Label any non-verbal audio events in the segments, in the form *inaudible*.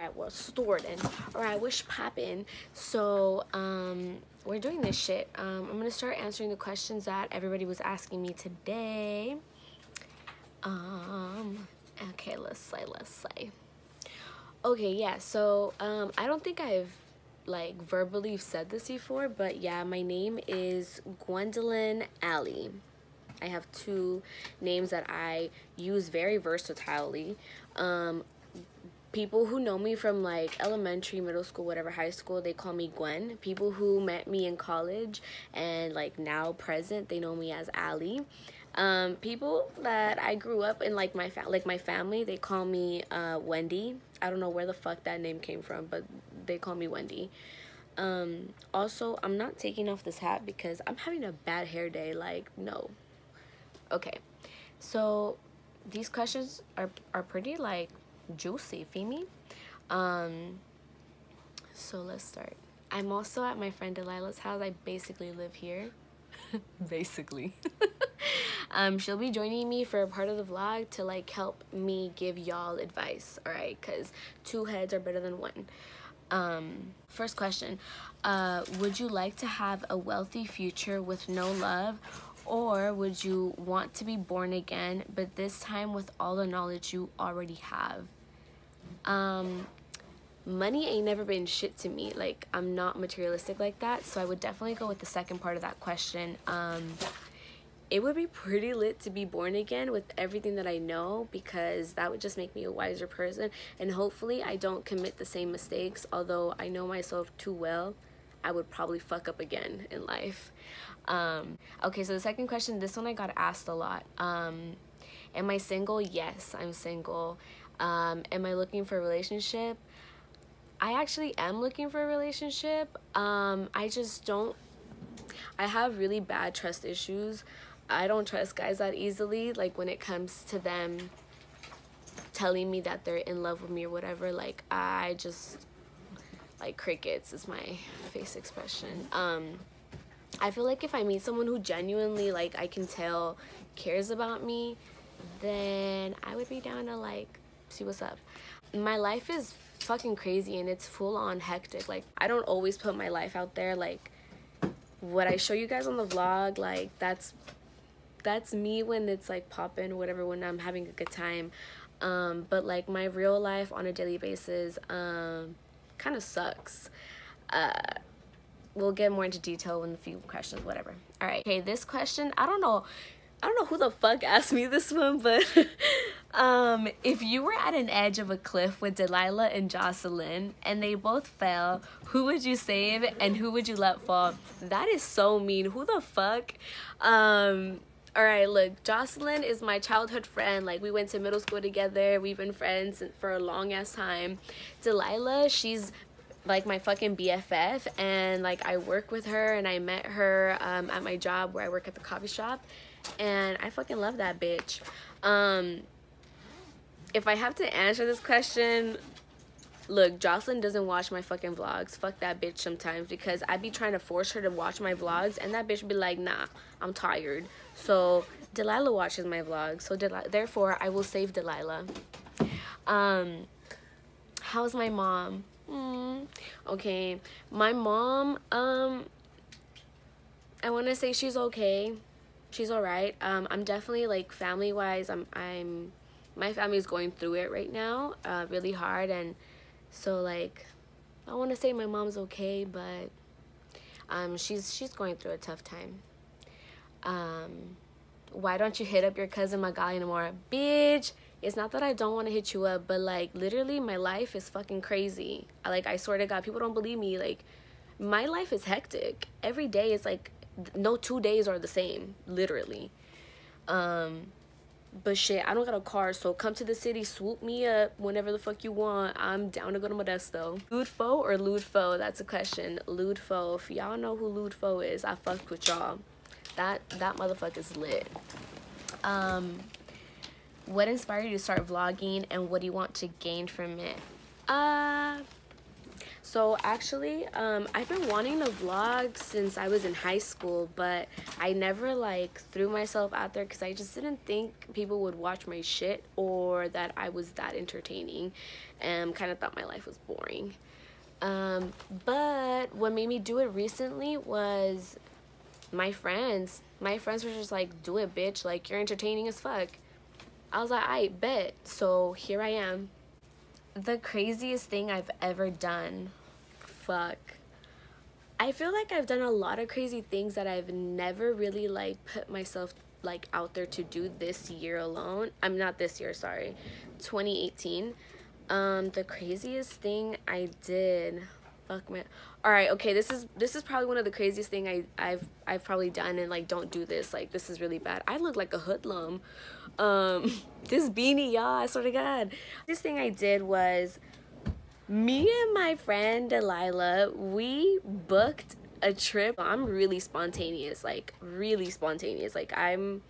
Alright, well, stored and alright, wish poppin'. So, um, we're doing this shit. Um, I'm gonna start answering the questions that everybody was asking me today. Um, okay, let's say, let's say. Okay, yeah, so, um, I don't think I've, like, verbally said this before, but yeah, my name is Gwendolyn Alley. I have two names that I use very versatilely. Um, people who know me from like elementary, middle school, whatever, high school, they call me Gwen. People who met me in college and like now present, they know me as Ali. Um, people that I grew up in like my like my family, they call me uh, Wendy. I don't know where the fuck that name came from, but they call me Wendy. Um, also, I'm not taking off this hat because I'm having a bad hair day. Like, no. Okay, so these questions are are pretty like juicy, feel me? Um, so let's start. I'm also at my friend Delilah's house. I basically live here. *laughs* basically. *laughs* um, she'll be joining me for a part of the vlog to like help me give y'all advice, alright? Because two heads are better than one. Um, first question. Uh, would you like to have a wealthy future with no love or would you want to be born again but this time with all the knowledge you already have um money ain't never been shit to me. Like i'm not materialistic like that so i would definitely go with the second part of that question. Um it would be pretty lit to be born again with everything that i know because that would just make me a wiser person. And hopefully i don't commit the same mistakes although i know myself too well i would probably fuck up again in life. Um okay so the second question this one i got asked a lot. Um am i single? Yes i'm single um, am I looking for a relationship? I actually am looking for a relationship. Um, I just don't, I have really bad trust issues. I don't trust guys that easily. Like when it comes to them telling me that they're in love with me or whatever, like I just, like crickets is my face expression. Um, I feel like if I meet someone who genuinely, like I can tell cares about me, then I would be down to like see what's up. My life is fucking crazy and it's full on hectic. Like, I don't always put my life out there. Like, what I show you guys on the vlog, like, that's that's me when it's like popping whatever when i'm having a good time um but like my real life on a daily basis um kind of sucks uh we'll get more into detail in a few questions whatever all right okay this question i don't know I don't know who the fuck asked me this one, but *laughs* um, if you were at an edge of a cliff with Delilah and Jocelyn and they both fell, who would you save and who would you let fall? That is so mean. Who the fuck? Um, all right, look, Jocelyn is my childhood friend. Like, we went to middle school together. We've been friends for a long ass time. Delilah, she's like my fucking BFF, and like I work with her, and I met her um, at my job where I work at the coffee shop and I fucking love that bitch. Um, if I have to answer this question, look, Jocelyn doesn't watch my fucking vlogs. Fuck that bitch sometimes because I'd be trying to force her to watch my vlogs and that bitch would be like, nah, I'm tired. So Delilah watches my vlogs. So Del therefore, I will save Delilah. Um, how's my mom? Mm, okay, my mom, um, I want to say she's okay she's all right. Um, I'm definitely like family wise. I'm I'm my family's going through it right now, uh, really hard, and so like I want to say my mom's okay, but um, she's she's going through a tough time. Um, why don't you hit up your cousin Magali anymore, bitch? It's not that I don't want to hit you up, but like literally my life is fucking crazy. I, like I swear to God, people don't believe me. Like my life is hectic. Every day is like no two days are the same literally um but shit i don't got a car so come to the city swoop me up whenever the fuck you want. I'm down to go to modesto. Lud Foe or Lud Foe that's a question. Lud Foe if y'all know who Lud Foe is i fucked with y'all. That that motherfucker's lit. Um what inspired you to start vlogging and what do you want to gain from it? Uh So actually, um, I've been wanting to vlog since I was in high school, but I never like threw myself out there because I just didn't think people would watch my shit or that I was that entertaining and kind of thought my life was boring. Um, but what made me do it recently was my friends. My friends were just like, do it, bitch. Like, you're entertaining as fuck. I was like, I bet. So here I am. The craziest thing I've ever done. Fuck. I feel like I've done a lot of crazy things that I've never really like put myself like out there to do this year alone. I'm not this year, sorry. 2018. Um the craziest thing I did fuck man all right okay this is this is probably one of the craziest thing I, I've I've probably done and like don't do this like this is really bad I look like a hoodlum um *laughs* this beanie y'all I swear to God this thing I did was me and my friend Delilah we booked a trip I'm really spontaneous like really spontaneous like I'm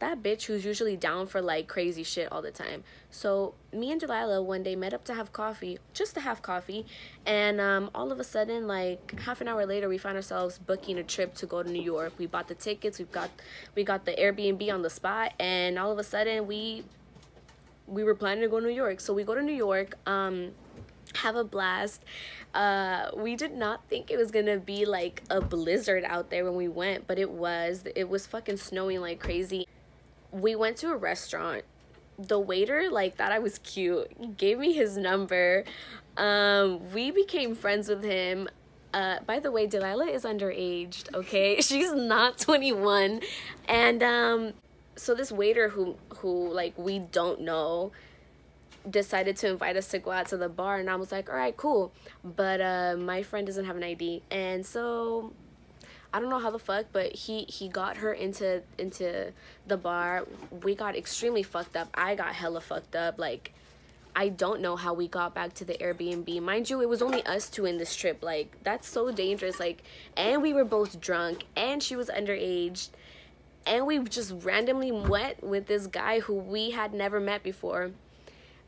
that bitch who's usually down for like crazy shit all the time. So me and Delilah one day met up to have coffee, just to have coffee, and um, all of a sudden, like half an hour later, we found ourselves booking a trip to go to New York. We bought the tickets, we got we got the Airbnb on the spot, and all of a sudden we we were planning to go to New York. So we go to New York. Um, have a blast. Uh, we did not think it was gonna be like a blizzard out there when we went, but it was. It was fucking snowing like crazy. We went to a restaurant. The waiter like thought i was cute. Gave me his number. Um we became friends with him. Uh by the way delilah is underage okay? *laughs* She's not 21 and um so this waiter who who like we don't know decided to invite us to go out to the bar and i was like all right cool but uh my friend doesn't have an id and so I don't know how the fuck, but he he got her into into the bar. We got extremely fucked up. I got hella fucked up. Like I don't know how we got back to the Airbnb. Mind you, it was only us two in this trip. Like that's so dangerous. Like and we were both drunk and she was underage. And we just randomly went with this guy who we had never met before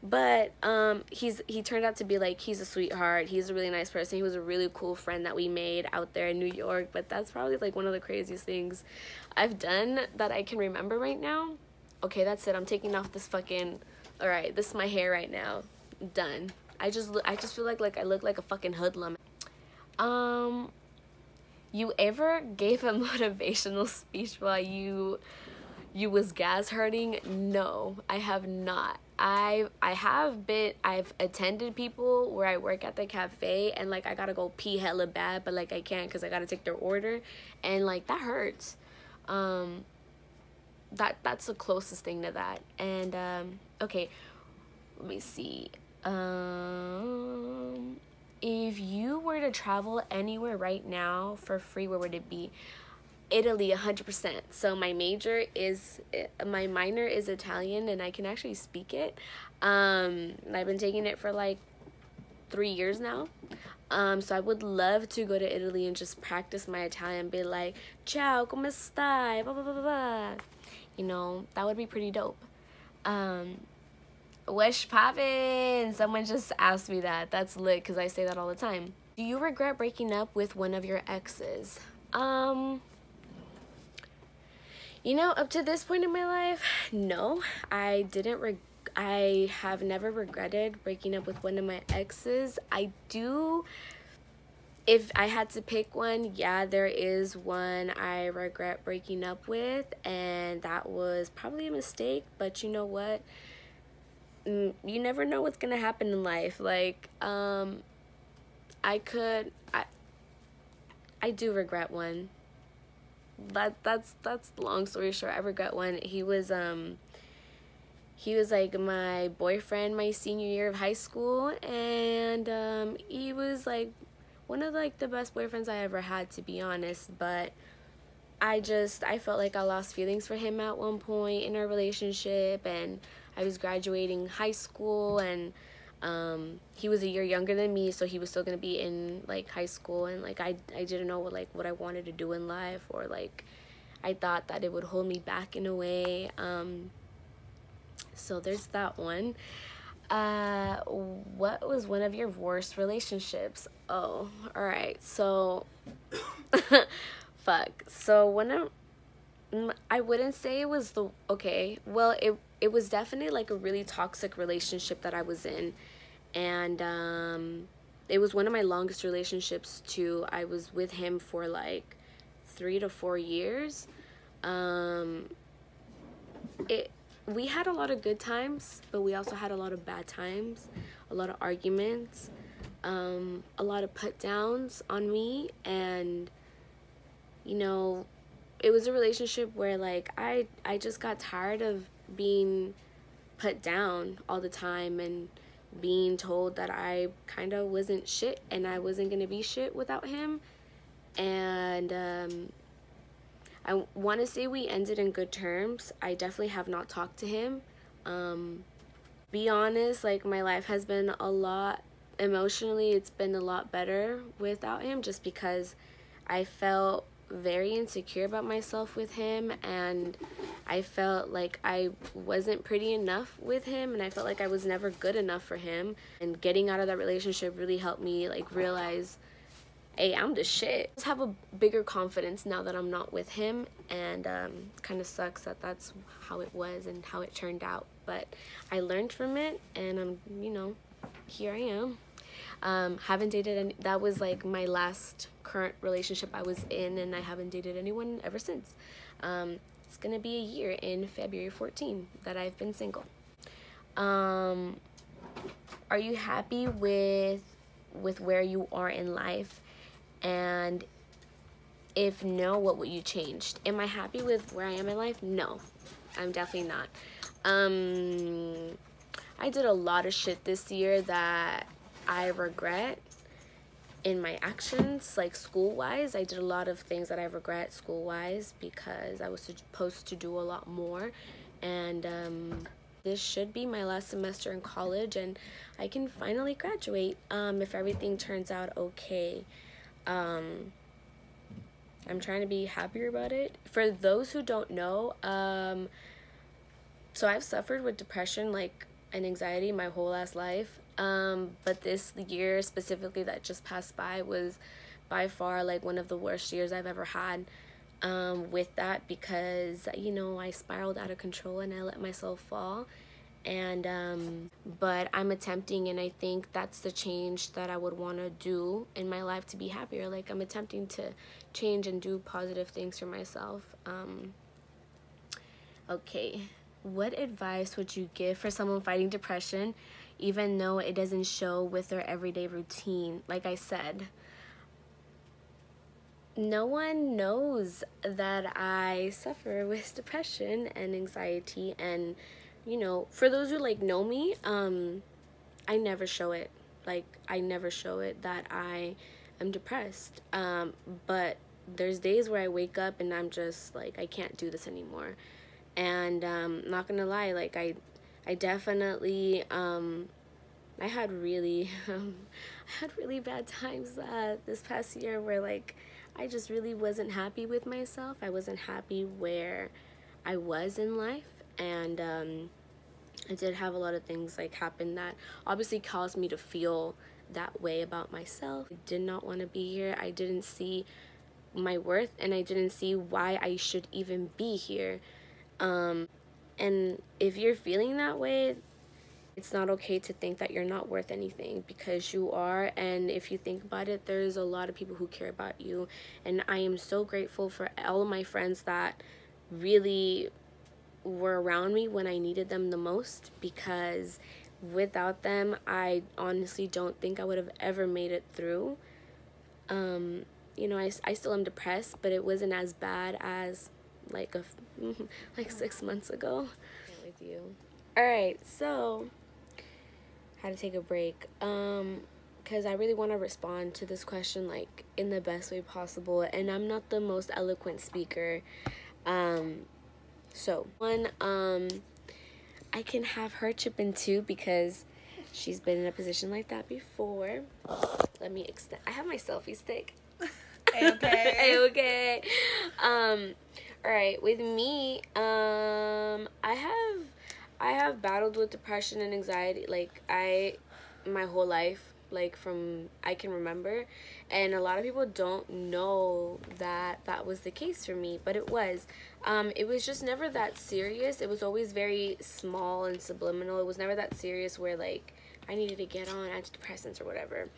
but um he's he turned out to be like he's a sweetheart. He's a really nice person. He was a really cool friend that we made out there in new york. But that's probably like one of the craziest things i've done that i can remember right now. Okay that's it. I'm taking off this fucking all right this is my hair right now. Done. I just i just feel like like i look like a fucking hoodlum. Um you ever gave a *laughs* motivational speech while you you was gas hurting? No i have not I I have been I've attended people where I work at the cafe and like I gotta go pee hella bad but like I can't because I gotta take their order and like that hurts. Um that that's the closest thing to that. And um okay, let me see. Um if you were to travel anywhere right now for free, where would it be? Italy 100%. So my major is my minor is Italian and I can actually speak it. Um I've been taking it for like 3 years now. Um so I would love to go to Italy and just practice my Italian be like, "Ciao, come stai?" blah blah blah blah. You know, that would be pretty dope. Um Wish poppin'. Someone just asked me that. That's lit cuz I say that all the time. Do you regret breaking up with one of your exes? Um you know, up to this point in my life, no, I didn't reg I have never regretted breaking up with one of my exes. I do if I had to pick one, yeah, there is one I regret breaking up with, and that was probably a mistake, but you know what? Mm, you never know what's gonna happen in life. Like, um, I could, I, I do regret one that that's that's long story short. I regret one. He was um he was like my boyfriend my senior year of high school and um he was like one of like the best boyfriends I ever had to be honest, but I just I felt like I lost feelings for him at one point in our relationship and I was graduating high school and um he was a year younger than me so he was still gonna be in like high school and like i i didn't know what like what i wanted to do in life or like i thought that it would hold me back in a way um so there's that one Uh, what was one of your worst relationships? Oh, all right. So, *coughs* fuck. So of, mm, I wouldn't say it was the okay. Well, it it was definitely like a really toxic relationship that I was in, and um, it was one of my longest relationships too. I was with him for like three to four years. Um, it we had a lot of good times, but we also had a lot of bad times, a lot of arguments, um, a lot of put downs on me, and you know, it was a relationship where like I I just got tired of being put down all the time and being told that I kind of wasn't shit and I wasn't gonna be shit without him, and um, I want to say we ended in good terms. I definitely have not talked to him. Um, be honest, like my life has been a lot emotionally, it's been a lot better without him just because I felt very insecure about myself with him and I felt like I wasn't pretty enough with him and I felt like I was never good enough for him and getting out of that relationship really helped me like realize hey, I'm the shit. I just have a bigger confidence now that I'm not with him, and um, kind of sucks that that's how it was and how it turned out. But I learned from it, and I'm, you know, here I am. Um, haven't dated any. That was like my last current relationship I was in, and I haven't dated anyone ever since. Um, it's gonna be a year in February 14 that I've been single. Um, are you happy with with where you are in life? And if no, what would you change? Am I happy with where I am in life? No, I'm definitely not. Um, I did a lot of shit this year that I regret in my actions, like school wise. I did a lot of things that I regret school wise because I was supposed to do a lot more. And um, this should be my last semester in college, and I can finally graduate um, if everything turns out okay. Um, I'm trying to be happier about it. For those who don't know, um, so I've suffered with depression, like, and anxiety my whole last life. Um, but this year specifically that just passed by was by far like one of the worst years I've ever had um, with that because, you know, I spiraled out of control and I let myself fall. And um, but i'm attempting and i think that's the change that i would want to do in my life to be happier. Like i'm attempting to change and do positive things for myself. Um, okay. What advice would you give for someone fighting depression even though it doesn't show with their everyday routine like i said no one knows that I suffer *laughs* with depression and anxiety and you know, for those who like know me, um, I never show it. Like I never show it that I am depressed. Um, but there's days where I wake up and I'm just like I can't do this anymore. And um, not gonna lie, like I, I definitely um, I had really, *laughs* um, I had really bad times uh, this past year where like I just really wasn't happy with myself. I wasn't happy where I was in life, and um, I did have a lot of things like happen that obviously caused me to feel that way about myself. I did not want to be here. I didn't see my worth and I didn't see why I should even be here. Um, and if you're feeling that way, it's not okay to think that you're not worth anything because you are. And if you think about it, there's a lot of people who care about you. And I am so grateful for all of my friends that really were around me when I needed them the most because without them, I honestly don't think I would have ever made it through. Um, you know, I, I still am depressed, but it wasn't as bad as like a *laughs* like six months ago. With you. All right, so had to take a break. Um, because I really want to respond to this question like in the best way possible, and I'm not the most eloquent speaker. Um, so, one, um, I can have her chip in too because she's been in a position like that before. Let me extend. I have my selfie stick. *laughs* okay. *laughs* okay. Um, all right. With me, um, I have I have battled with depression and anxiety like I my whole life like from I can remember. And a lot of people don't know that that was the case for me but it was. Um, it was just never that serious. It was always very small and subliminal. It was never that serious where like I needed to get on antidepressants or whatever.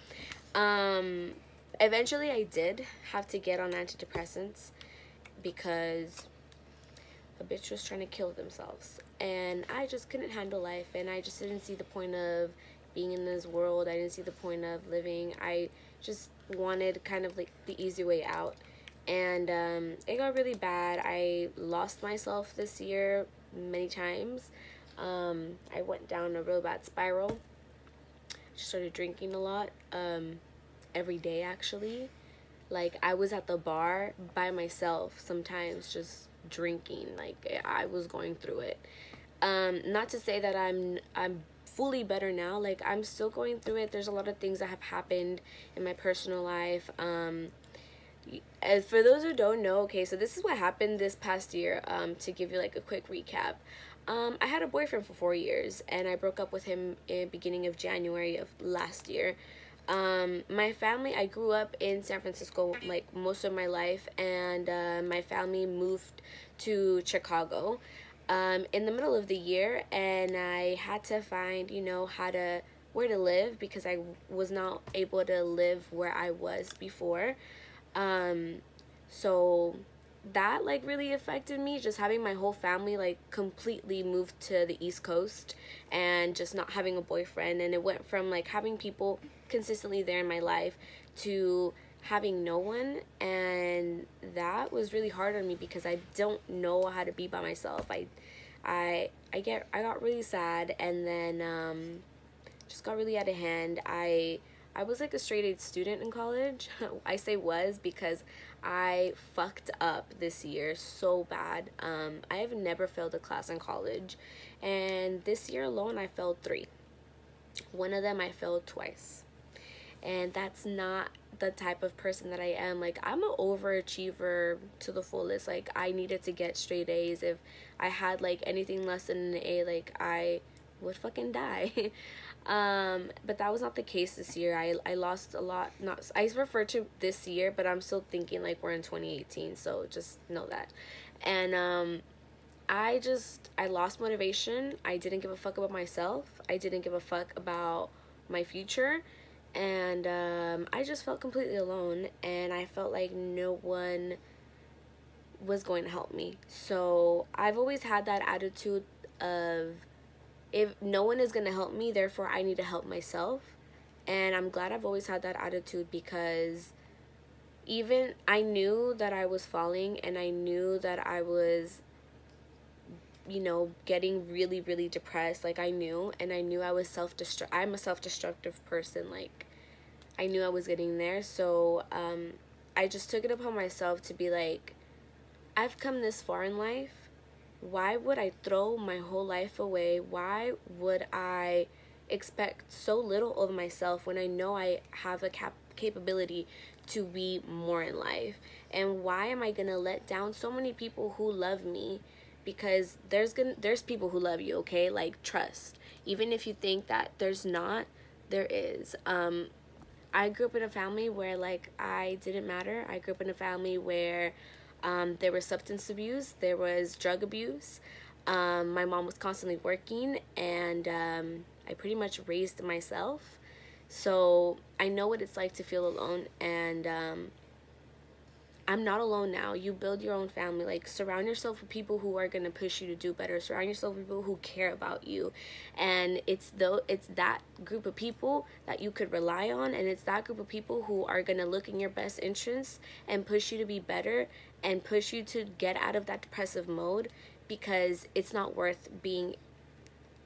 Um, eventually I did have to get on antidepressants because a bitch was trying to kill themselves and I just couldn't handle life and I just didn't see the point of being in this world. I didn't see the point of living. I just wanted kind of like the easy way out. And um, it got really bad. I lost myself this year many times. Um, I went down a real bad spiral. Just started drinking a lot um, every day actually. Like I was at the bar by myself sometimes just drinking. Like I was going through it. Um, not to say that I'm I'm fully better now like i'm still going through it there's a lot of things that have happened in my personal life um as for those who don't know okay so this is what happened this past year um to give you like a quick recap um i had a boyfriend for four years and i broke up with him in beginning of january of last year um my family i grew up in san francisco like most of my life and uh, my family moved to chicago um, in the middle of the year and I had to find, you know, how to where to live because I was not able to live where I was before. Um, so that like really affected me just having my whole family like completely moved to the east coast and just not having a boyfriend and it went from like having people consistently there in my life to having no one and that was really hard on me because I don't know how to be by myself. I I I get I got really sad and then um just got really out of hand. I I was like a straight A student in college. *laughs* I say was because I fucked up this year so bad. Um, I have never failed a class in college. And this year alone, I failed three. One of them I failed twice. And that's not the type of person that I am. Like I'm an overachiever to the fullest. Like I needed to get straight A's. If I had like anything less than an A, like I would fucking die. *laughs* um, but that was not the case this year. I I lost a lot. Not I refer to this year, but I'm still thinking like we're in 2018. So just know that. And um, I just I lost motivation. I didn't give a fuck about myself. I didn't give a fuck about my future and um, I just felt completely alone and I felt like no one was going to help me. So I've always had that attitude of if no one is going to help me, therefore I need to help myself. And I'm glad I've always had that attitude because even I knew that I was falling and I knew that I was you know getting really really depressed like i knew and i knew i was self-destruct i'm a self-destructive person like i knew i was getting there so um i just took it upon myself to be like i've come this far in life. Why would i throw my whole life away? Why would i expect so little of myself when i know i have a cap capability to be more in life? And why am i gonna let down so many people who love me because there's gonna there's people who love you okay? Like trust. Even if you think that there's not there is. Um i grew up in a family where like i didn't matter. I grew up in a family where um, there was substance abuse there was drug abuse. Um, my mom was constantly working and um, i pretty much raised myself. So i know what it's like to feel alone and um, I'm not alone now. You build your own family. Like surround yourself with people who are gonna push you to do better. Surround yourself with people who care about you. And it's though it's that group of people that you could rely on and it's that group of people who are gonna look in your best interest and push you to be better and push you to get out of that depressive mode because it's not worth being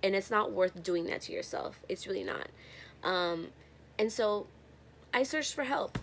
and it's not worth doing that to yourself. It's really not. Um, and so I searched for help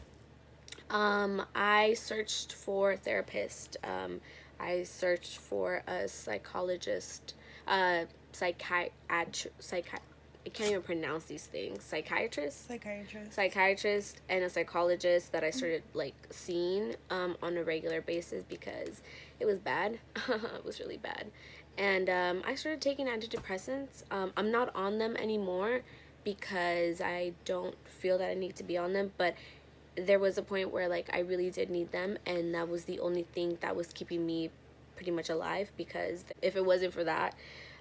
um, I searched for a therapist. Um, I searched for a psychologist, uh, psychiatrist, psychi- I can't even pronounce these things. Psychiatrist? Psychiatrist. Psychiatrist and a psychologist that I started like seeing um, on a regular basis because it was bad. *laughs* it was really bad. and um, I started taking antidepressants. Um, I'm not on them anymore because I don't feel that I need to be on them, but there was a point where like I really did need them, and that was the only thing that was keeping me pretty much alive because if it wasn't for that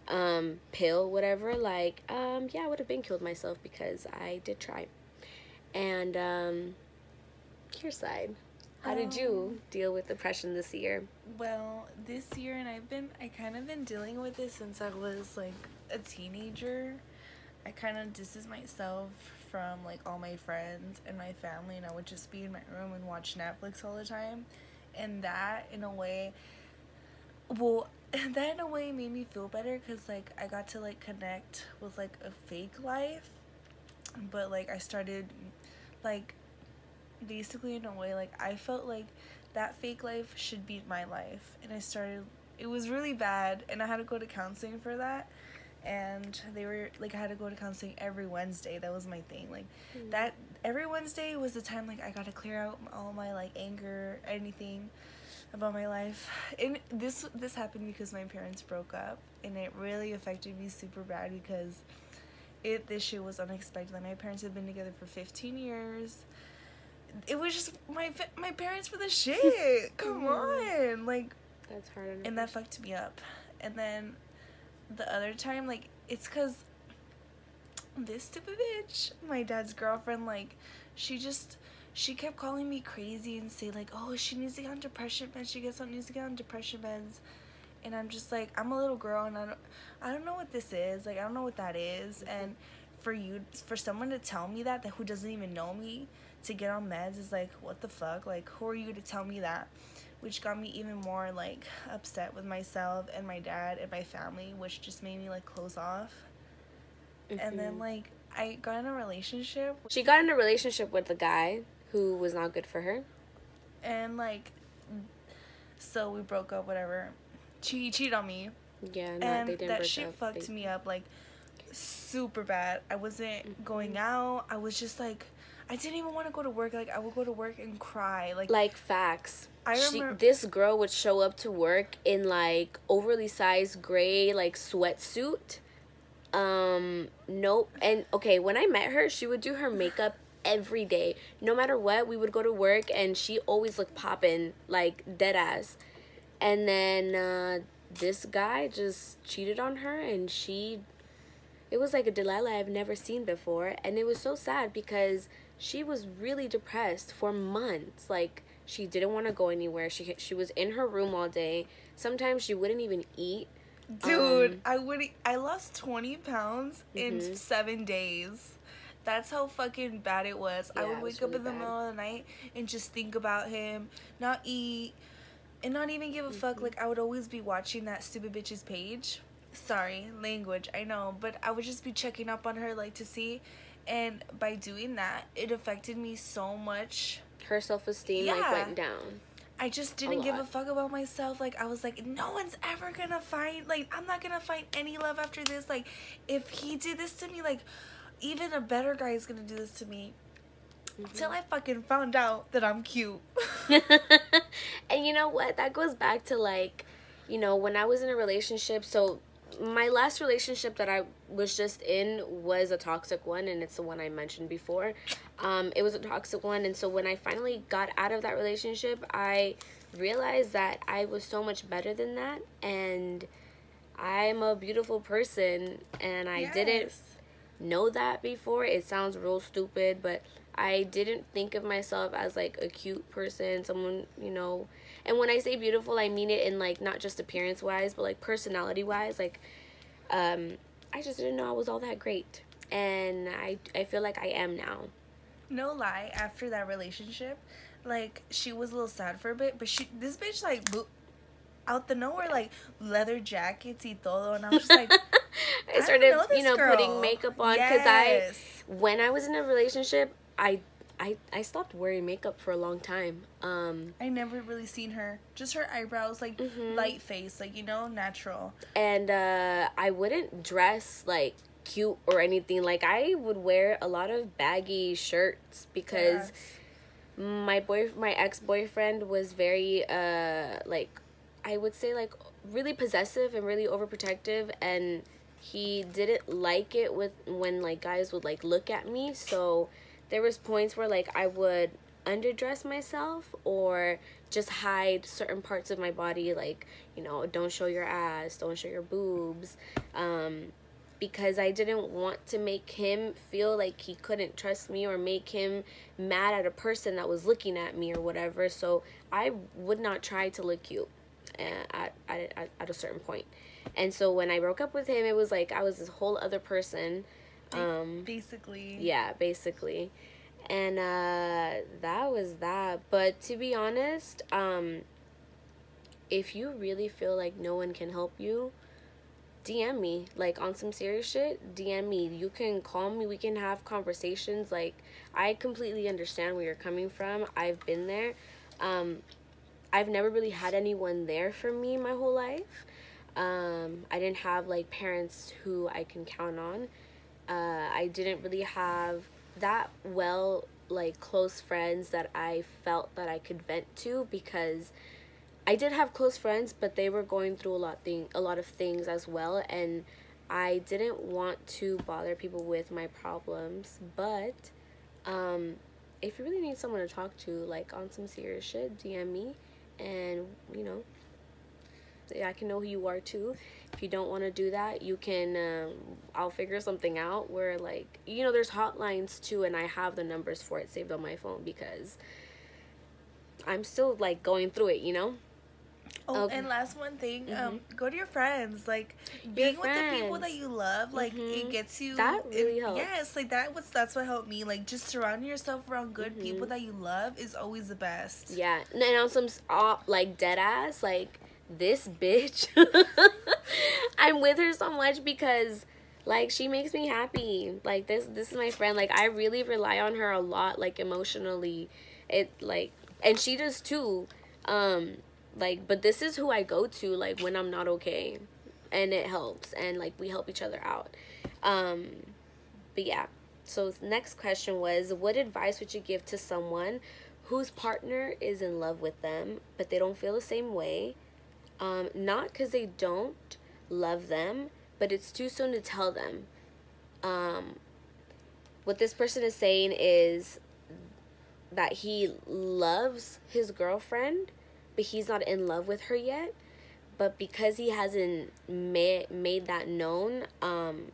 um, pill, whatever, like, um, yeah, I would have been killed myself because I did try. And um, your side. How did you Um, deal with depression this year? Well, this year, and I've been, I kind of been dealing with this since I was like a teenager. I kind of distance myself from like all my friends and my family, and I would just be in my room and watch Netflix all the time. And that, in a way, well, *laughs* that in a way made me feel better because like I got to like connect with like a fake life, but like I started like basically in a way like I felt like that fake life should be my life. And I started it was really bad and I had to go to counseling for that and they were like I had to go to counseling every Wednesday. That was my thing like that every Wednesday was the time like I got to clear out all my like anger anything about my life. And this this happened because my parents broke up and it really affected me super bad because it this shit was unexpected. Like my parents had been together for 15 years. It was just my my parents were the shit. *laughs* Come Mhm. on like That's hard. and that fucked me up. And then the other time like it's because this stupid bitch my dad's girlfriend like she just she kept calling me crazy and say like oh she needs to get on depression meds. She gets on needs to get on depression meds. And i'm just like i'm a little girl and i don't i don't know what this is. Like i don't know what that is. And for you for someone to tell me that that who doesn't even know me to get on meds is like what the fuck? Like who are you to tell me that which got me even more like upset with myself and my dad and my family which just made me like close off and then Mhm. like i got in a relationship she got in a relationship with a guy who was not good for her. and like so we broke up whatever she cheated on me Yeah, no, and they didn't that shit up. fucked They- me up like super bad i wasn't Mhm. going out i was just like i didn't even want to go to work like i would go to work and cry like Like facts. I She- remember- this girl would show up to work in like overly sized gray like sweatsuit. Um, nope. And okay, when I met her, she would do her makeup every day. No matter what, we would go to work and she always looked popping, like dead ass. And then uh this guy just cheated on her and she it was like a Delilah I've never seen before and it was so sad because she was really depressed for months like she didn't want to go anywhere she she was in her room all day sometimes she wouldn't even eat Dude, Um, I would I lost 20 pounds in Mhm. 7 days. That's how fucking bad it was. I would wake up in the bad. middle of the night and just think about him, not eat, and not even give a fuck. Mhm. Like I would always be watching that stupid bitch's page. Sorry, language, I know, but I would just be checking up on her like to see and by doing that, it affected me so much. her self-esteem like went down I just didn't give a fuck about myself. Like I was like, no one's ever gonna find like I'm not gonna find any love after this. Like if he did this to me, like even a better guy is gonna do this to me. Mm-hmm. Till I fucking found out that I'm cute. *laughs* *laughs* and you know what? That goes back to like, you know, when I was in a relationship. So my last relationship that I was just in was a toxic one, and it's the one I mentioned before. Um, it was a toxic one, and so when I finally got out of that relationship, I realized that I was so much better than that, and I'm a beautiful person, and I didn't know that before. It sounds real stupid, but I didn't think of myself as like a cute person, someone, you know. And when I say beautiful, I mean it in like not just appearance wise, but like personality wise. Like, um, I just didn't know I was all that great. And I, I feel like I am now. No lie, after that relationship, like she was a little sad for a bit, but she this bitch like bo- out the nowhere like leather jackets y todo, and I was just like, *laughs* I started, know you know, putting makeup on because I, when I was in a relationship, I, I, I stopped wearing makeup for a long time. Um, I never really seen her. Just her eyebrows, like Mhm. light face, like you know, natural. and uh, I wouldn't dress like cute or anything. Like I would wear a lot of baggy shirts because Yes. my boy, my ex boyfriend was very uh like, I would say like really possessive and really overprotective and he didn't like it with when like guys would like look at me so there was points where like i would underdress myself or just hide certain parts of my body like you know don't show your ass don't show your boobs um, because i didn't want to make him feel like he couldn't trust me or make him mad at a person that was looking at me or whatever. So i would not try to look cute uh, at, at, at a certain point. And so when i broke up with him it was like i was this whole other person um, basically. yeah basically. And uh, that was that. But to be honest um, if you really feel like no one can help you dm me like on some serious shit dm me. You can call me. We can have conversations. Like i completely understand where you're coming from. I've been there. Um, i've never really had anyone there for me my whole life. Um, i didn't have like parents who i can count on uh, i didn't really have that well like close friends that I felt that I could vent to because I did have close friends but they were going through a lot thing a lot of things as well and I didn't want to bother people with my problems but um if you really need someone to talk to like on some serious shit DM me and you know I can know who you are too. If you don't want to do that, you can. Um, I'll figure something out where like you know there's hotlines too, and I have the numbers for it saved on my phone because I'm still like going through it. You know. Oh, okay. and last one thing, mm-hmm. um, go to your friends. Like being with the people that you love, like mm-hmm. it gets you. That really it, helps. Yes, like that was that's what helped me. Like just surrounding yourself around good mm-hmm. people that you love is always the best. Yeah, and on some like dead ass, like this bitch. *laughs* I'm with her so much because like she makes me happy. Like this this is my friend. Like I really rely on her a lot like emotionally. It like and she does too. Um like but this is who I go to like when I'm not okay. And it helps and like we help each other out. Um but yeah. So next question was what advice would you give to someone whose partner is in love with them but they don't feel the same way? Um, not because they don't love them, but it's too soon to tell them. Um, what this person is saying is that he loves his girlfriend, but he's not in love with her yet. But because he hasn't made made that known, um,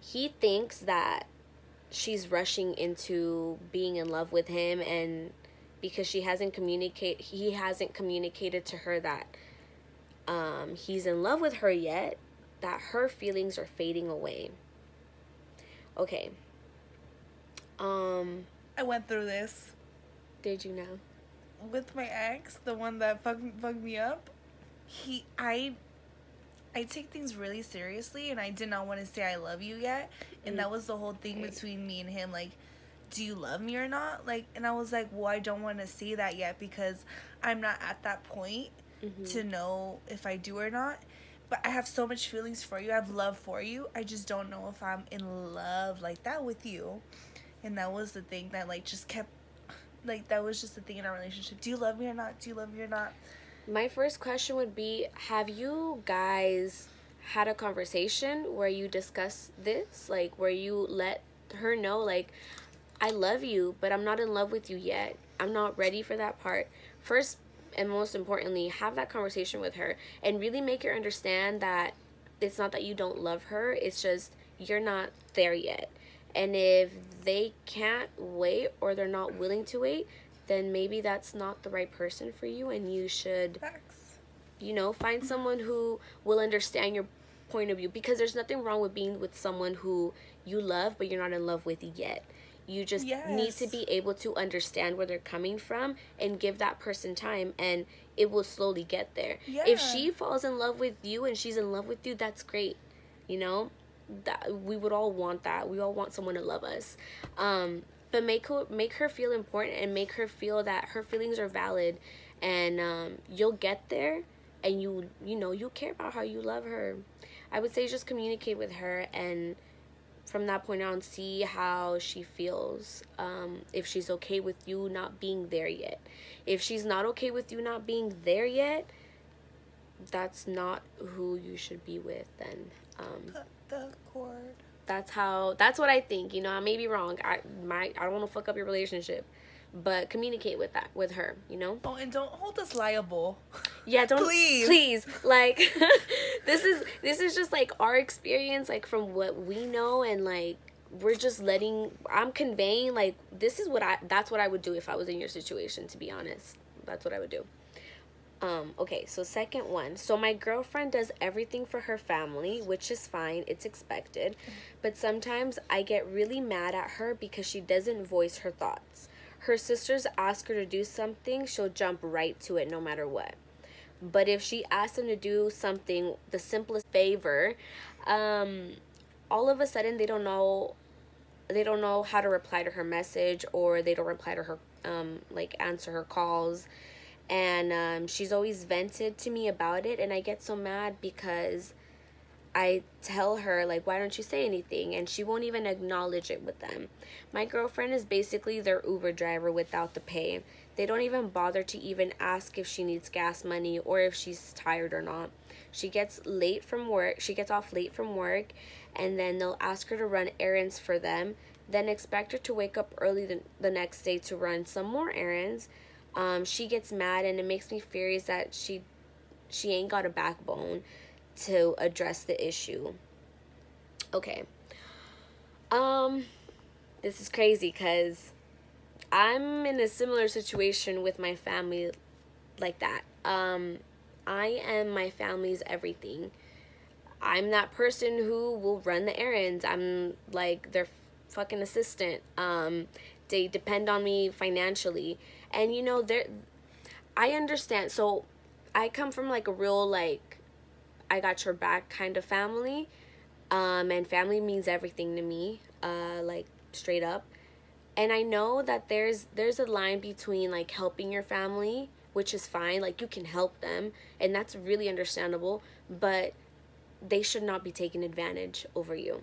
he thinks that she's rushing into being in love with him, and because she hasn't communicate, he hasn't communicated to her that um, he's in love with her yet, that her feelings are fading away. Okay. Um, I went through this. Did you know? With my ex, the one that fucked, fucked me up, he, I, I take things really seriously, and I did not want to say I love you yet, and mm. that was the whole thing okay. between me and him. Like, do you love me or not? Like, and I was like, well, I don't want to say that yet because I'm not at that point mm-hmm. to know if I do or not. But I have so much feelings for you. I have love for you. I just don't know if I'm in love like that with you. And that was the thing that like just kept like that was just the thing in our relationship. Do you love me or not? Do you love me or not? My first question would be have you guys had a conversation where you discuss this? Like where you let her know like I love you, but I'm not in love with you yet. I'm not ready for that part. First and most importantly, have that conversation with her and really make her understand that it's not that you don't love her, it's just you're not there yet. And if they can't wait or they're not willing to wait, then maybe that's not the right person for you and you should Facts. you know, find someone who will understand your point of view because there's nothing wrong with being with someone who you love but you're not in love with yet. You just yes. need to be able to understand where they're coming from and give that person time and it will slowly get there. Yeah. If she falls in love with you and she's in love with you, that's great. You know? That we would all want that. We all want someone to love us. Um but make her make her feel important and make her feel that her feelings are valid and um, you'll get there and you you know you care about how you love her i would say just communicate with her and from that point on see how she feels um, if she's okay with you not being there yet. If she's not okay with you not being there yet that's not who you should be with then um. The cord. that's how that's what i think you know i may be wrong. I my i don't want to fuck up your relationship but communicate with that with her you know? Oh, and don't hold us liable. yeah don't Please. please. Like *laughs* this is this is just like our experience like from what we know and like we're just letting i'm conveying like this is what i that's what i would do if i was in your situation to be honest. That's what i would do. Um okay so second one. So my girlfriend does everything for her family which is fine. It's expected. But sometimes i get really mad at her because she doesn't voice her thoughts her sisters ask her to do something she'll jump right to it no matter what. But if she asks them to do something the simplest favor um all of a sudden they don't know they don't know how to reply to her message or they don't reply to her um like answer her calls. And um, she's always vented to me about it and i get so mad because i tell her like why don't you say anything? And she won't even acknowledge it with them. My girlfriend is basically their uber driver without the pay. They don't even bother to even ask if she needs gas money or if she's tired or not. She gets late from work she gets off late from work and then they'll ask her to run errands for them then expect her to wake up early the, the next day to run some more errands. Um, she gets mad and it makes me furious that she she ain't got a backbone to address the issue. Okay. Um this is crazy because i'm in a similar situation with my family like that. Um i am my family's everything. I'm that person who will run the errands. I'm like their fucking assistant. Um they depend on me financially. And you know there i understand. So i come from like a real like i got your back kind of family. Um and family means everything to me uh like straight up. And i know that there's there's a line between like helping your family which is fine like you can help them and that's really understandable but they should not be taking advantage over you.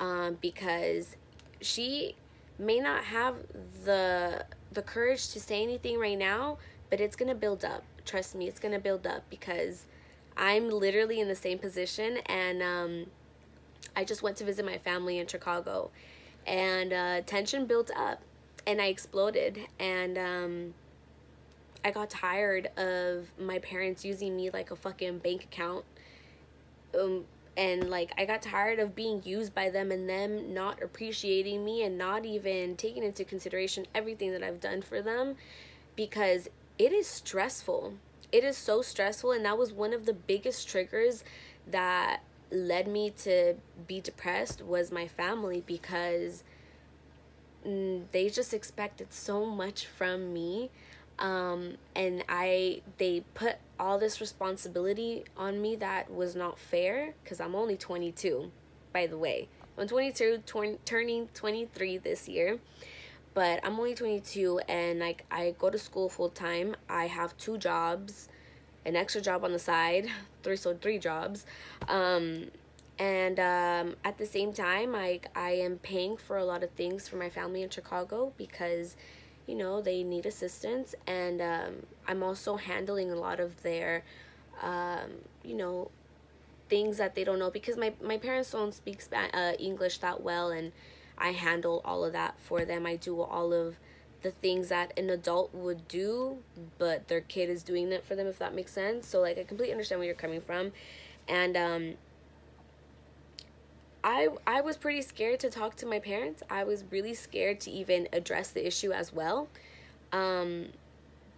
Um because she may not have the the courage to say anything right now, but it's to build up. Trust me, it's to build up because I'm literally in the same position and um I just went to visit my family in Chicago and uh tension built up and I exploded and um I got tired of my parents using me like a fucking bank account um and like I got tired of being used by them and them not appreciating me and not even taking into consideration everything that I've done for them because it is stressful. It is so stressful and that was one of the biggest triggers that led me to be depressed was my family because mm, they just expected so much from me um, and I they put all this responsibility on me that was not fair because I'm only 22, by the way. I'm 22, tw- turning 23 this year, but I'm only 22 and like I go to school full time. I have two jobs, an extra job on the side, *laughs* three so three jobs, um, and um, at the same time, like I am paying for a lot of things for my family in Chicago because you know they need assistance and um, i'm also handling a lot of their um, you know things that they don't know because my, my parents don't speak Span- uh, english that well and i handle all of that for them i do all of the things that an adult would do but their kid is doing it for them if that makes sense so like i completely understand where you're coming from and um I I was pretty scared to talk to my parents. I was really scared to even address the issue as well. Um,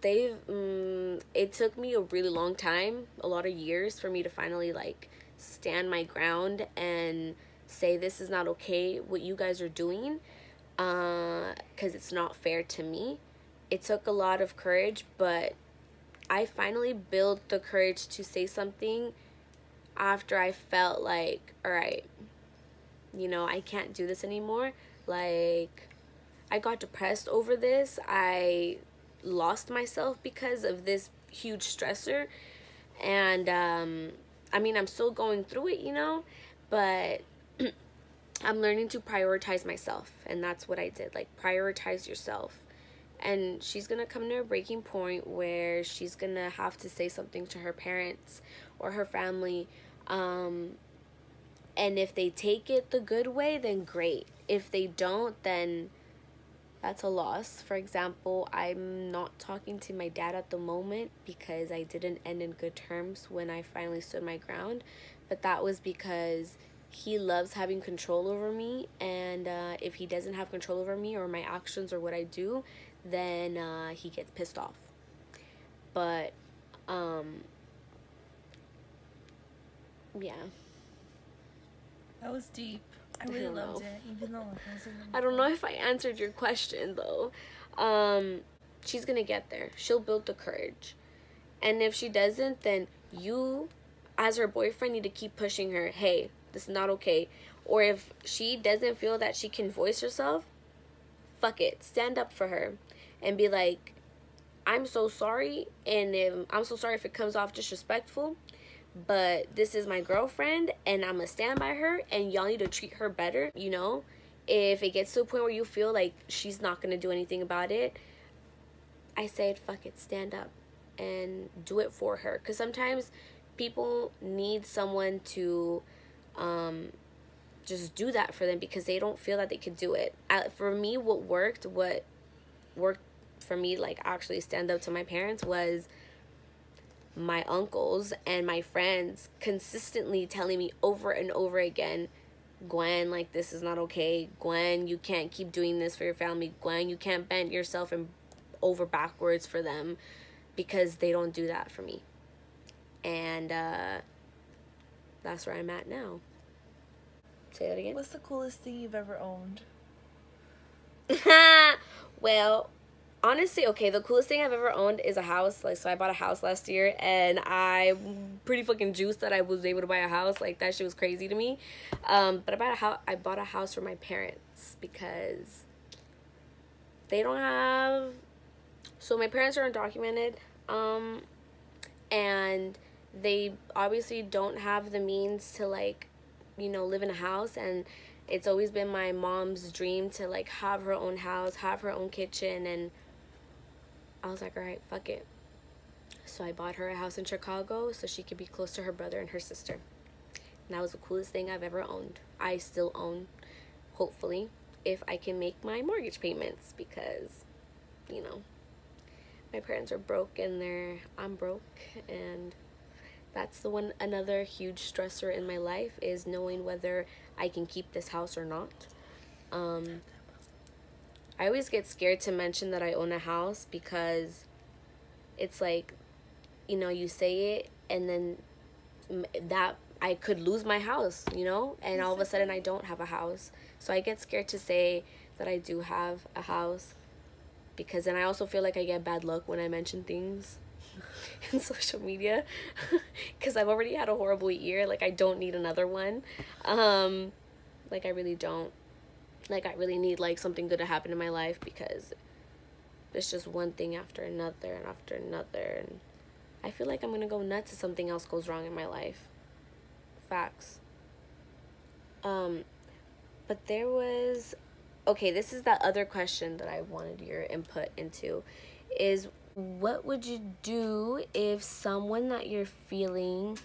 they've um, it took me a really long time, a lot of years for me to finally like stand my ground and say this is not okay what you guys are doing uh cuz it's not fair to me. It took a lot of courage, but I finally built the courage to say something after I felt like all right, you know, I can't do this anymore. Like, I got depressed over this. I lost myself because of this huge stressor. And, um, I mean, I'm still going through it, you know, but I'm learning to prioritize myself. And that's what I did. Like, prioritize yourself. and she's gonna come to a breaking point where she's gonna have to say something to her parents or her family um, and if they take it the good way then great if they don't then that's a loss for example i'm not talking to my dad at the moment because i didn't end in good terms when i finally stood my ground but that was because he loves having control over me and uh, if he doesn't have control over me or my actions or what i do then uh, he gets pissed off but um yeah That was deep. I I really don't loved know. it, even though it wasn't. *laughs* I don't know if I answered your question though. Um, she's gonna get there. She'll build the courage. And if she doesn't, then you, as her boyfriend, need to keep pushing her. Hey, this is not okay. Or if she doesn't feel that she can voice herself, fuck it. Stand up for her and be like, I'm so sorry. And if, I'm so sorry if it comes off disrespectful but this is my girlfriend and I'm gonna stand by her and y'all need to treat her better, you know? If it gets to a point where you feel like she's not gonna do anything about it, I said, fuck it, stand up and do it for her. Because sometimes people need someone to um, just do that for them because they don't feel that they could do it. Uh, for me, what worked, what worked for me, like actually stand up to my parents was my uncles and my friends consistently telling me over and over again Gwen, like this is not okay. Gwen, you can't keep doing this for your family. Gwen, you can't bend yourself and over backwards for them because they don't do that for me. And uh that's where I'm at now. Say that again. What's the coolest thing you've ever owned? *laughs* well, honestly, okay, the coolest thing I've ever owned is a house. Like, so I bought a house last year, and I'm pretty fucking juiced that I was able to buy a house. Like, that shit was crazy to me. Um, but I bought a house. I bought a house for my parents because they don't have. So my parents are undocumented, um, and they obviously don't have the means to like, you know, live in a house and it's always been my mom's dream to like have her own house, have her own kitchen and I was like, "All right, fuck it." So I bought her a house in Chicago so she could be close to her brother and her sister. And that was the coolest thing I've ever owned. I still own hopefully if I can make my mortgage payments because you know, my parents are broke and they're I'm broke and that's the one another huge stressor in my life is knowing whether I can keep this house or not. Um, I always get scared to mention that I own a house because it's like, you know, you say it and then that I could lose my house, you know, and all of a sudden I don't have a house. So I get scared to say that I do have a house because then I also feel like I get bad luck when I mention things *laughs* in social media *laughs* because I've already had a horrible year. Like I don't need another one. Um, like I really don't. Like I really need like something good to happen in my life because it's just one thing after another and after another and I feel like I'm gonna go nuts if something else goes wrong in my life. Facts. Um, but there was okay, this is that other question that I wanted your input into is what would you do if someone that you're feeling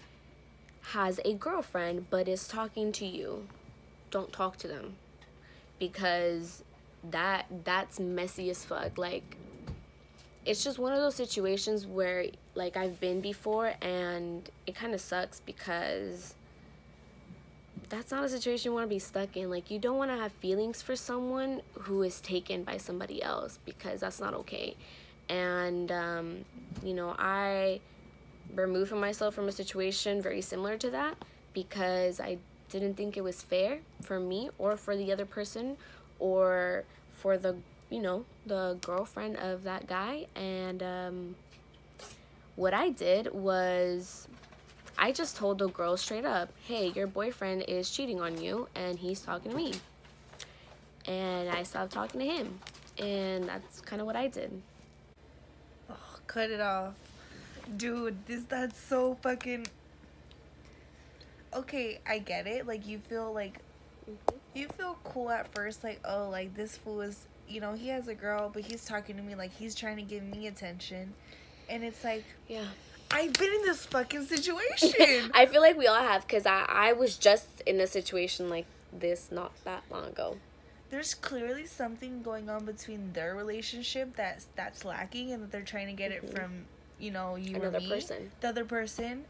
has a girlfriend but is talking to you? Don't talk to them because that that's messy as fuck. Like it's just one of those situations where like I've been before and it kind of sucks because that's not a situation you want to be stuck in. Like, you don't want to have feelings for someone who is taken by somebody else because that's not okay. And, um, you know, I removed myself from a situation very similar to that because I didn't think it was fair for me or for the other person or for the, you know, the girlfriend of that guy. And, um, what I did was I just told the girl straight up, hey, your boyfriend is cheating on you and he's talking to me. And I stopped talking to him. And that's kind of what I did. Cut it off. Dude, this that's so fucking Okay, I get it. Like you feel like mm-hmm. you feel cool at first, like, oh, like this fool is you know, he has a girl, but he's talking to me like he's trying to give me attention. And it's like, Yeah. I've been in this fucking *laughs* situation. I feel like we all have because I, I was just in a situation like this not that long ago. There's clearly something going on between their relationship that's that's lacking and that they're trying to get it from, you know, you Mm-hmm. Another me, person. the other person.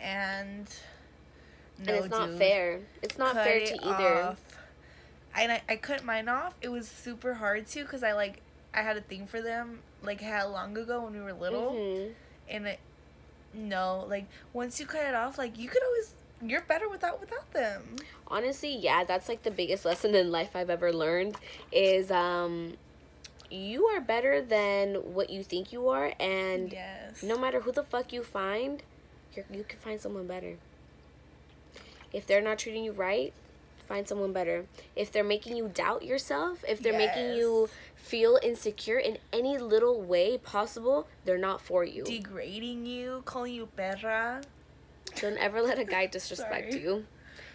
And no, and it's not dude. fair. It's not fair to either. off. And I, I cut mine off. It was super hard to because I like I had a thing for them like how long ago when we were little, Mhm. and it, no, like once you cut it off, like you could you're better without without them. Honestly, yeah, that's like the biggest lesson in life I've ever learned is um you are better than what you think you are and yes. no matter who the fuck you find, you're, you can find someone better. If they're not treating you right, find someone better. If they're making you doubt yourself, if they're making you feel insecure in any little way possible, they're not for you. degrading you, calling you perra. Don't ever let a guy *laughs* disrespect you.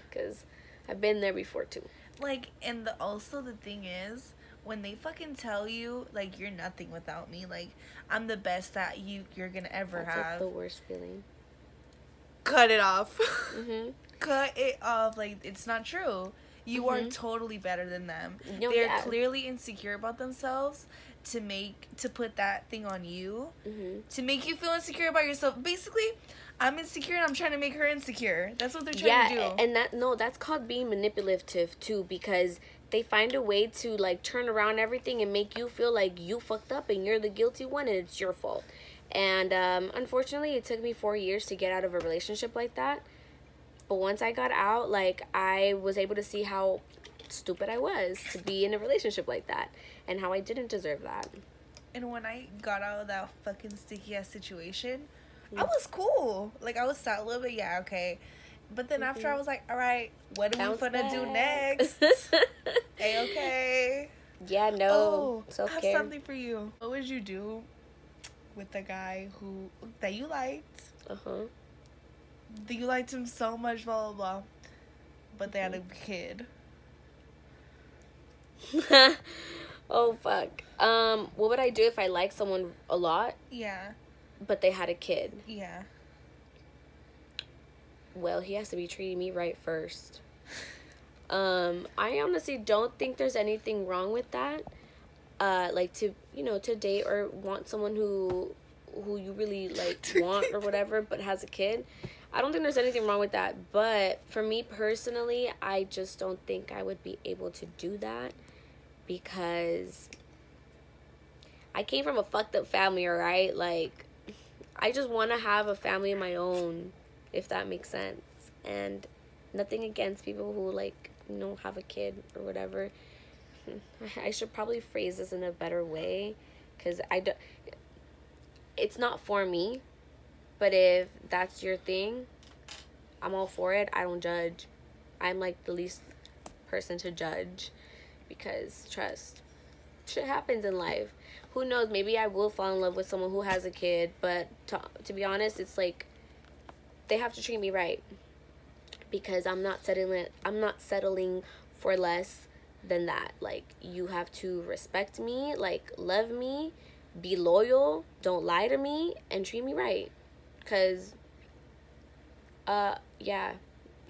Because I've been there before too. Like, and the also the thing is, when they fucking tell you like you're nothing without me, like I'm the best that you you're gonna ever That's like have. the worst feeling. Cut it off. hmm *laughs* Cut it off. Like it's not true. You are Mhm. totally better than them. No, They're yeah. clearly insecure about themselves to make to put that thing on you hmm to make you feel insecure about yourself. Basically, I'm insecure and I'm trying to make her insecure. That's what they're trying Yeah, to do. a- and that no, that's called being manipulative too, because they find a way to like turn around everything and make you feel like you fucked up and you're the guilty one and it's your fault. And um, unfortunately, it took me four years to get out of a relationship like that. But once I got out, like I was able to see how stupid I was to be in a relationship like that and how I didn't deserve that. And when I got out of that fucking sticky ass situation, I Mm. was cool. Like I was sad a little bit, yeah, okay. But then after I was like, all right, what are Mm-hmm. Bounce we gonna do next? *laughs* hey, okay. yeah, no. Oh, I have something for you. What would you do with the guy who that you liked? Uh huh. That you liked him so much, blah blah blah. But they had a kid. *laughs* oh fuck. Um, what would I do if I like someone a lot, Yeah, but they had a kid? yeah. Well, he has to be treating me right first. Um, I honestly don't think there's anything wrong with that. Uh, like to you know to date or want someone who who you really like *laughs* want or whatever, but has a kid. I don't think there's anything wrong with that. But for me personally, I just don't think I would be able to do that because I came from a fucked up family, alright? Like, I just want to have a family of my own, if that makes sense. And nothing against people who, like, you know, have a kid or whatever. *laughs* I should probably phrase this in a better way because I don't. It's not for me, but if that's your thing, I'm all for it. I don't judge. I'm like the least person to judge because trust shit happens in life. Who knows? Maybe i will fall in love with someone who has a kid but to, to be honest it's like they have to treat me right. Because i'm not settling i'm not settling for less than that. Like you have to respect me like love me be loyal don't lie to me and treat me right. Because uh yeah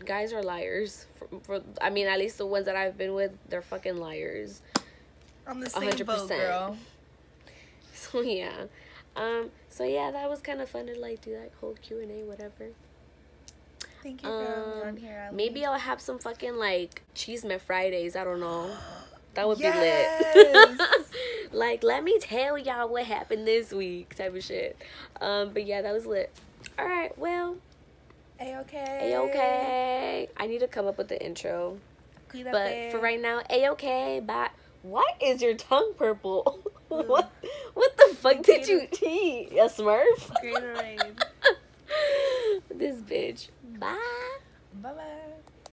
guys are liars. For, for i mean at least the ones that i've been with they're fucking liars I'm the same hundred boat, percent. girl. *laughs* so yeah. Um so yeah that was kind of fun to like do that whole q&a whatever. Thank you for having me on um here. Maybe i'll have some fucking like chisme fridays i don't know. *gasps* That would Yes. be lit. *laughs* Like let me tell y'all what happened this week type of shit. Um but yeah that was lit. All right well. A okay. a okay i need to come up with the intro. But for right now a okay bye why is your tongue purple? *laughs* What what the fuck did you eat a smurf? Gatorade. *laughs* this bitch. Bye. Bye bye.